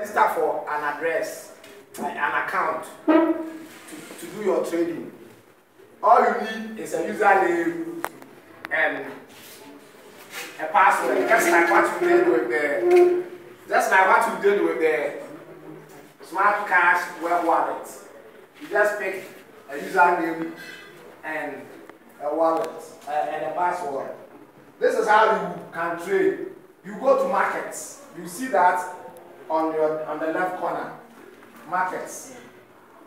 register for an address, an account, to, to do your trading. All you need is a username and a password, just like what you did with the, just like what you did with the smart cash web wallet. You just pick a username and a wallet uh, and a password. This is how you can trade. You go to markets. You see that on your on the left corner. Markets.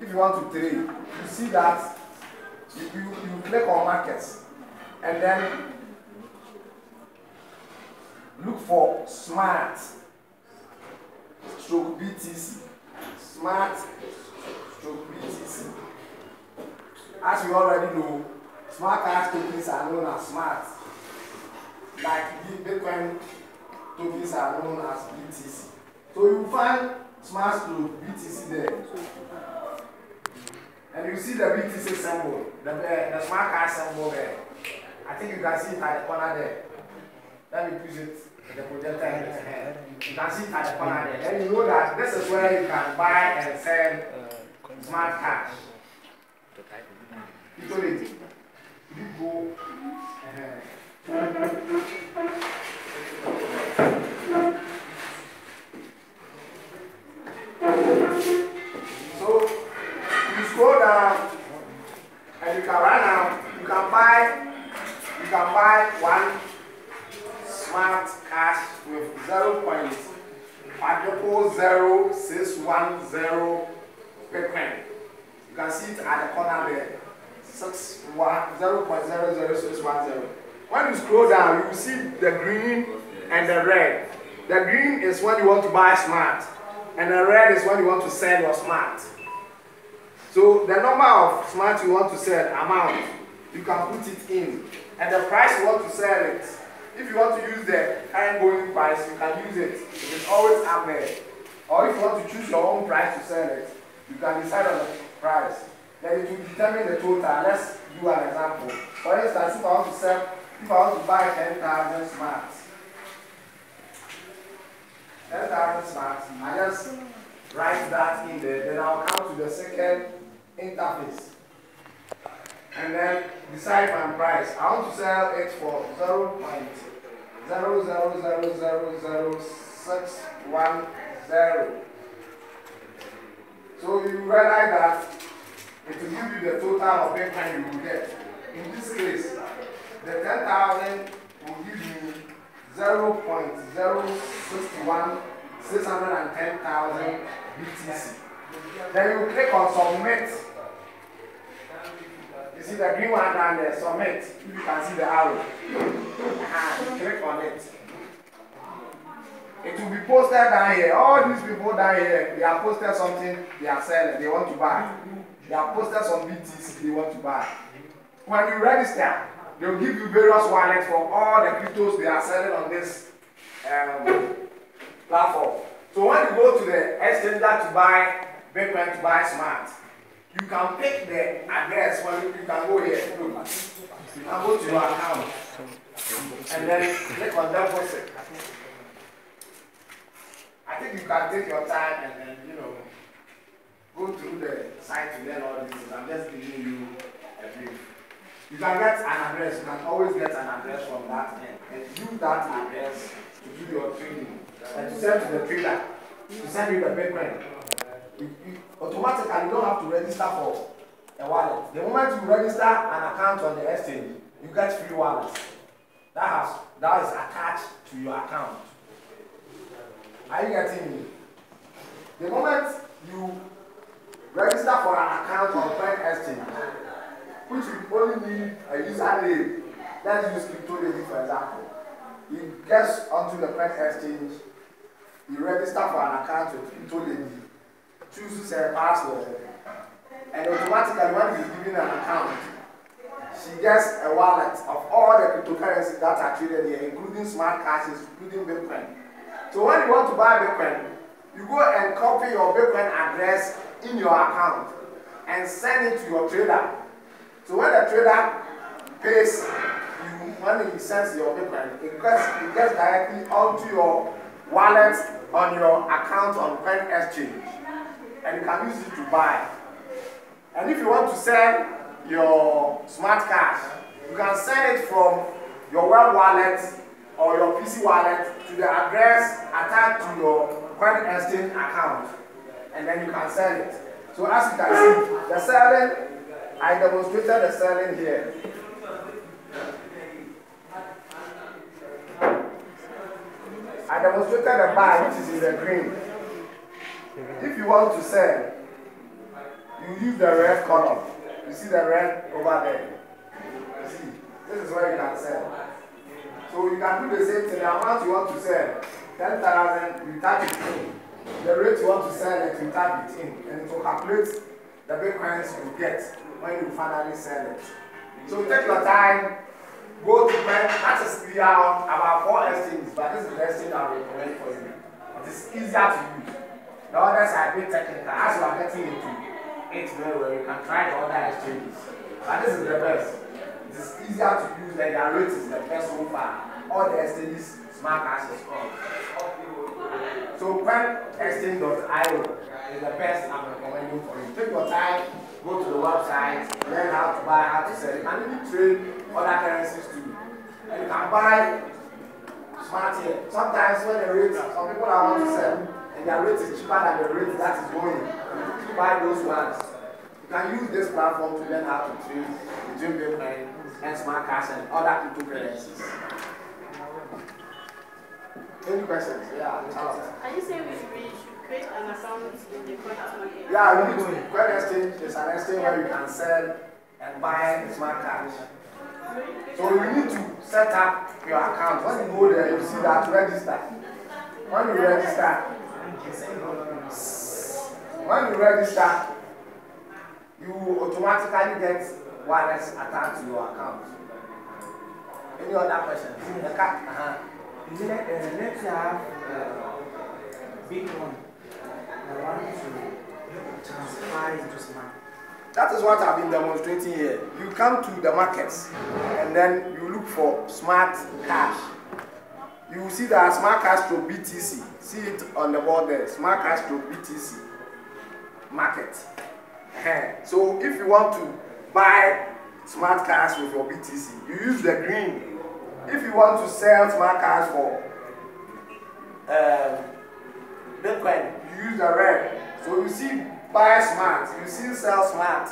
If you want to trade, you see that you, you, you click on markets and then look for smart stroke BTC. Smart stroke BTC. As you already know, smart cash tokens are known as smart. Like Bitcoin tokens are known as BTC. So you find smart stroke BTC there. And you see the BTC symbol, the, the smart cash symbol there. I think you can see it at the corner there. Let me push it the projector in his hand. You can see it at the corner there. Then you know that this is where you can buy and sell smart cash. You told it. You go. So you scroll down and you can right now you can buy you can buy one smart cash with zero point quadruple zero six one zero Bitcoin. You can see it at the corner there. Six one zero point zero zero six one zero. When you scroll down, you will see the green and the red. The green is when you want to buy smart, and the red is when you want to sell your smart. So the number of smart you want to sell amount, you can put it in, and the price you want to sell it. If you want to use the current going price, you can use it. It is always up there. Or if you want to choose your own price to sell it, you can decide on the price. Then it will determine the total. Let's do an example. For instance, if I want to sell, if I want to buy 10,000 smarts, 10,000 smarts, I just write that in there. Then I'll come to the second interface. And then decide my price. I want to sell it for 0 zero zero zero zero zero six one zero. So you realize that it will give you the total of Bitcoin you will get. In this case, the 10,000 will give you 0.061 610,000 BTC. Then you click on submit. You see the green one down there, submit. You can see the arrow. And click on it. It will be posted down here. All these people down here, they are posted something they are selling, they want to buy. They are posted some BTC they want to buy. When you register, they will give you various wallets for all the cryptos they are selling on this um, platform. So when you go to the exchange to buy Bitcoin to buy smart, you can pick the address when you, you can go here. You can go to your account and then click on deposit. I think you can take your time and then you know go through the site to learn all this. I'm just giving you a brief. You can get an address. You can always get an address from that end and use that address to do your trading and to send to the trader to send you the Bitcoin. You, you, automatically, you don't have to register for a wallet. The moment you register an account on the exchange, you get free wallets. That has that is attached to your account. Are you getting me? The moment you register for an account on Coin Exchange, which you only need a username, let's use CryptoLady for example. You get onto the Coin Exchange, you register for an account with CryptoLady, choose a password, and automatically when he's given an account, she gets a wallet of all the cryptocurrencies that are traded here, including smart cashes, including Bitcoin. So when you want to buy Bitcoin, you go and copy your Bitcoin address in your account and send it to your trader. So when the trader pays you, when he sends your Bitcoin, it gets, it gets directly onto your wallet on your account on Coin Exchange and you can use it to buy. And if you want to sell your smart cash, you can send it from your web wallet or your PC wallet to the address attached to your Coin Exchange account and then you can sell it. So as you can see, the selling, I demonstrated the selling here. I demonstrated the buy which is in the green. If you want to sell, you use the red color. You see the red over there. You see, this is where you can sell. So you can do the same thing. The amount you want to sell, 10,000, you type it in. The rate you want to sell it, you type it in. And it will calculate the bitcoins you get when you finally sell it. So take your time, go to print. That is we are about four exchanges, but this is the exchange I recommend for you. It is easier to use. The others are a bit technical. As you are getting into it very well, you can try the other exchanges. But this is the best. It is easier to use, and their rate is the best so far. All the exchanges, smart cash is called. So coinexchange.io is the best I'm recommending for you. Take your time, go to the website, learn how to buy, how to sell. You can even trade other currencies too. And you can buy smart here. Sometimes when the rate, some people are want to sell and their rate is cheaper than the rate that is going. You buy those ones. You can use this platform to learn how to trade between Bitcoin and smart cash and other cryptocurrencies. Any questions? Yeah. Are you saying we, we should create an account in the market? Yeah, we need to. Coin exchange is an exchange where you can sell and buy smart cash. So you need to set up your account. When you go there, you see that register. When you register, when you register, you automatically get wallets attached to your account. Any other questions? Uh-huh. Is it uh, let's have uh, Bitcoin. That is what I've been demonstrating here. You come to the markets and then you look for smart cash. You see that smart cash to BTC. See it on the board there. Smart cash to BTC market. So if you want to buy smart cash with your BTC, you use the green. If you want to sell smart cash for um, Bitcoin, you use the red. So you see buy smart, you see sell smart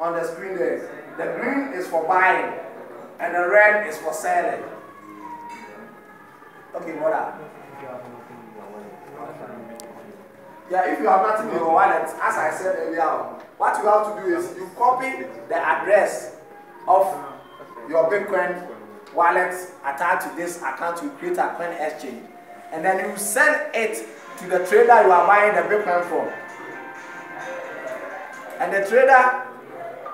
on the screen there. The green is for buying and the red is for selling. Okay, mother. Yeah, if you have nothing in your wallet, as I said earlier what you have to do is you copy the address of your Bitcoin wallet attached to this account you create a coin exchange, and then you send it to the trader you are buying the Bitcoin from. And the trader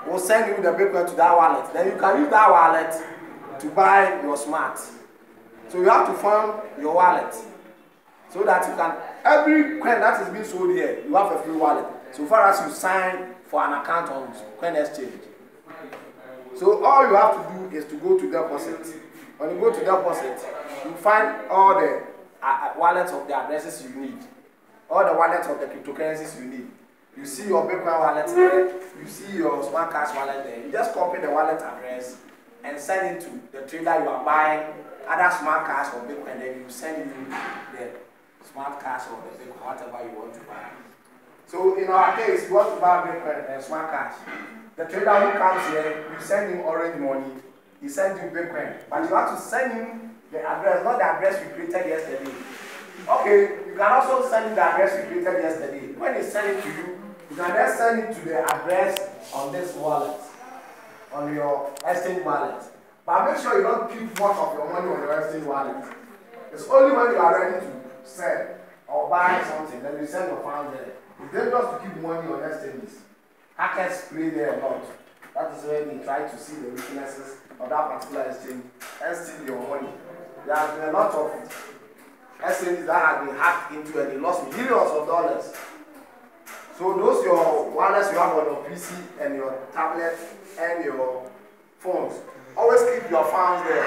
will send you the Bitcoin to that wallet. Then you can use that wallet to buy your smart. So you have to find your wallet so that you can every coin that is being sold here you have a free wallet so far as you sign for an account on coin exchange so all you have to do is to go to deposit when you go to deposit you find all the uh, uh, wallets of the addresses you need. All the wallets of the cryptocurrencies you need. You see your bitcoin wallet there. You see your smart cash wallet there. You just copy the wallet address and send it to the trader you are buying other smart cash or bitcoin then you send you the smart cash or the bitcoin whatever you want to buy. So in our case you want to buy bitcoin and smart cash the trader who comes here you send him orange money. He sends you bitcoin. But you have to send him the address not the address you created yesterday okay you can also send the address you created yesterday when he send it to you you can then send it to the address on this wallet on your exchange wallet. But make sure you don't keep much of your money on your exchange wallet. It's only when you are ready to sell or buy something that you send your funds there. It's dangerous to keep money on exchanges. Hackers play there a lot. That is where they try to see the weaknesses of that particular exchange and steal your money. There has been a lot of exchanges that have been hacked into and they lost millions of dollars. So those your wallets you have on your PC and your tablet and your phones, always keep your funds there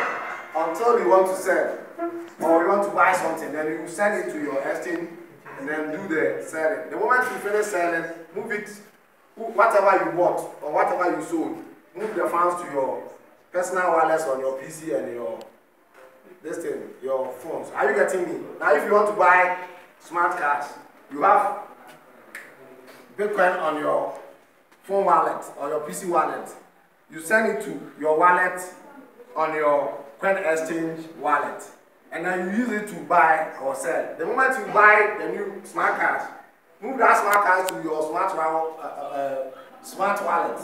until you want to sell. or you want to buy something, then you send it to your exchange and then do the selling. The moment you finish selling, move it, whatever you bought or whatever you sold, move the funds to your personal wallets on your PC and your this thing, your phones. Are you getting me? Now, if you want to buy smart cards, you have Bitcoin on your phone wallet or your PC wallet. You send it to your wallet on your coin exchange wallet. And then you use it to buy or sell. The moment you buy the new smart cards, move that smart card to your smart, uh, uh, smart wallet.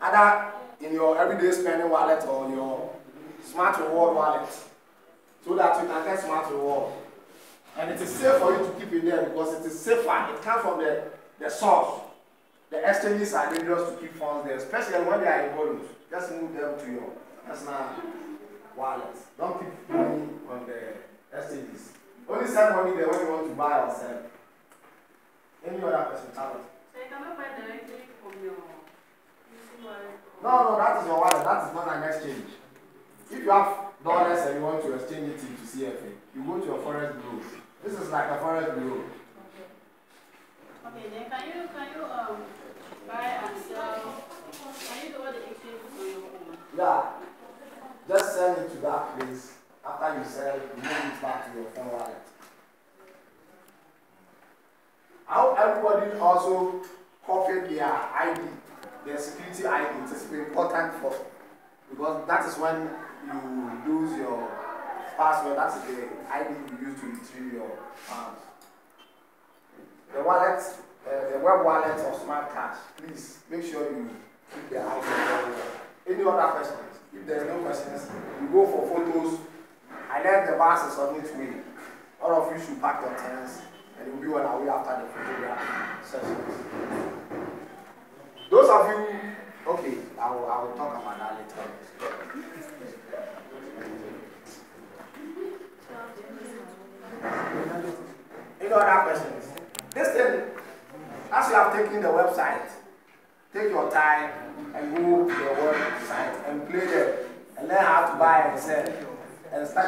Either in your everyday spending wallet or your smart reward wallet. So that you can get smart reward. And it is safe for you to keep it there because it is safer. It comes from the, the source. The exchanges are dangerous to keep funds there, especially when they are in volumes. Just move them to your personal wallet. Don't keep money on the exchanges. Only send money there when you want to buy or sell. Any other person, Charlotte? So you cannot buy directly from your. No, no, that is your wallet. That is not an exchange. If you have dollars and you want to exchange it into CFA, you go to your forex bureau. This is like a forex bureau. Okay. Okay, then can you can you um buy and sell? Can you do all the exchanges on your own? Yeah. Just send it to that place. After you sell, you move it back to your phone wallet. How everybody also copied their ID, their security ID. It is important for because that is when you password. That is the ID you use to retrieve your funds. The wallet, uh, the web wallet or smart cash. Please make sure you keep the ID. Any other questions? If there are no questions, you go for photos. I let the bus is on its way. All of you should pack your tents and we'll be on our way after the photograph sessions. Those of you, okay, I will, I will talk about that later. Any other questions? This thing, as you have taken the website, take your time and go to the website and play them and learn how to buy and sell and start